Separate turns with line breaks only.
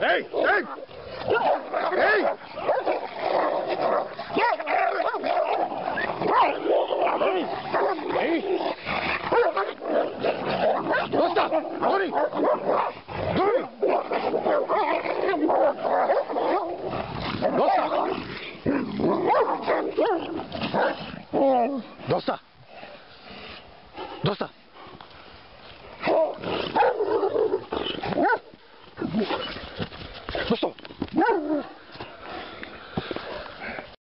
Ei! Ei! Ei! Dosta! Dori! Dori! Dosta! Dosta!